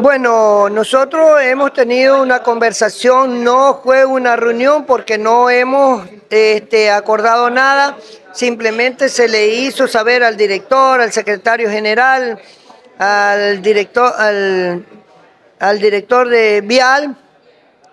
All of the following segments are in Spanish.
Bueno, nosotros hemos tenido una conversación, no fue una reunión porque no hemos este, acordado nada, simplemente se le hizo saber al director, al secretario general, al director, al, al director de Vial,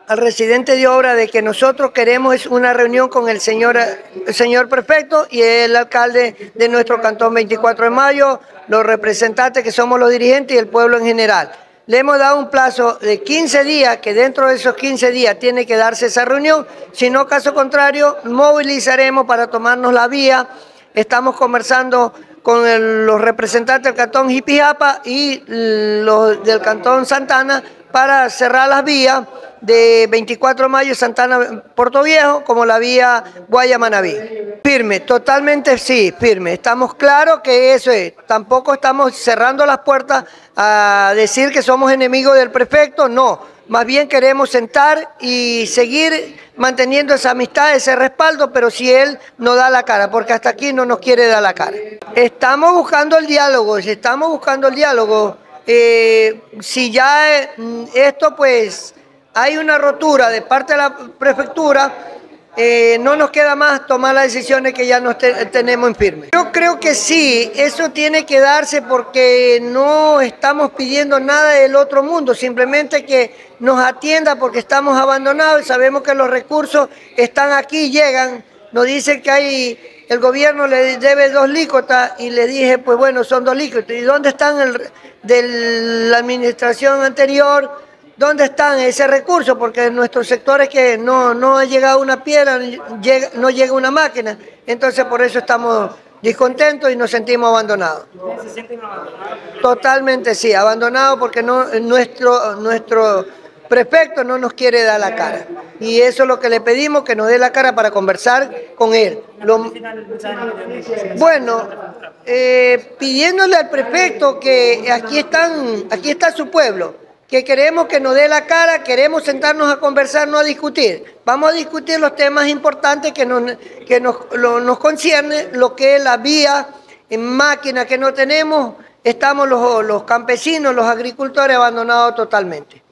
al residente de obra de que nosotros queremos una reunión con el señor, el señor prefecto y el alcalde de nuestro cantón 24 de mayo, los representantes que somos los dirigentes y el pueblo en general. Le hemos dado un plazo de 15 días, que dentro de esos 15 días tiene que darse esa reunión, si no, caso contrario, movilizaremos para tomarnos la vía. Estamos conversando con los representantes del cantón Jipijapa y los del cantón Santana para cerrar las vías de 24 de mayo Santana Puerto Viejo como la vía Guayamanaví. Firme, totalmente sí, firme. Estamos claros que eso es. Tampoco estamos cerrando las puertas a decir que somos enemigos del prefecto, no. Más bien queremos sentar y seguir manteniendo esa amistad, ese respaldo, pero si él no da la cara, porque hasta aquí no nos quiere dar la cara. Estamos buscando el diálogo, estamos buscando el diálogo. Eh, si ya mm, esto pues hay una rotura de parte de la prefectura, eh, no nos queda más tomar las decisiones que ya nos tenemos en firme. Yo creo que sí, eso tiene que darse porque no estamos pidiendo nada del otro mundo, simplemente que nos atienda porque estamos abandonados y sabemos que los recursos están aquí, llegan, nos dicen que hay, el gobierno le debe dos lícotas y le dije, pues bueno, son dos lícotas. ¿Y dónde están el, de la administración anterior? ¿Dónde están ese recurso? Porque en nuestros sectores que no, no ha llegado una piedra, llega, no llega una máquina. Entonces por eso estamos discontentos y nos sentimos abandonados. ¿Se sienten abandonados? Totalmente sí, abandonados porque no, nuestro, nuestro prefecto no nos quiere dar la cara. Y eso es lo que le pedimos, que nos dé la cara para conversar con él. bueno, eh, pidiéndole al prefecto que aquí, están, aquí está su pueblo que queremos que nos dé la cara, queremos sentarnos a conversar, no a discutir. Vamos a discutir los temas importantes que nos, que nos, nos concierne, lo que es la vía en máquina que no tenemos, estamos los, los campesinos, los agricultores abandonados totalmente.